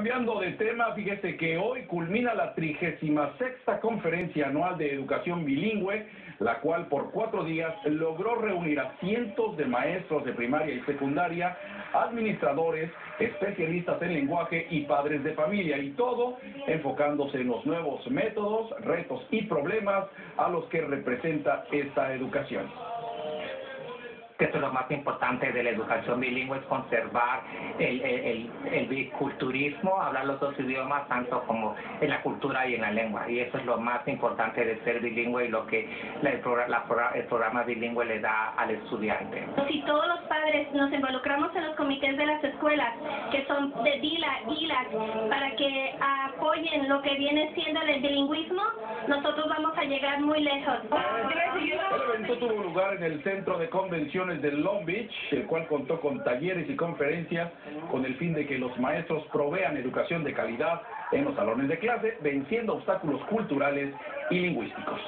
cambiando de tema, fíjese que hoy culmina la 36 Conferencia Anual de Educación Bilingüe, la cual por cuatro días logró reunir a cientos de maestros de primaria y secundaria, administradores, especialistas en lenguaje y padres de familia, y todo enfocándose en los nuevos métodos, retos y problemas a los que representa esta educación que es lo más importante de la educación bilingüe, es conservar el, el, el, biculturismo, hablar los dos idiomas, tanto como en la cultura y en la lengua. Y eso es lo más importante de ser bilingüe y lo que la, el, el programa bilingüe le da al estudiante. Si todos los padres nos involucramos en los comités de las escuelas, que son de DILA, ILAC, para que apoyen lo que viene siendo el bilingüismo, nosotros vamos a llegar muy lejos. El evento tuvo lugar en el Centro de Convenciones del Long Beach, el cual contó con talleres y conferencias con el fin de que los maestros provean educación de calidad en los salones de clase, venciendo obstáculos culturales y lingüísticos.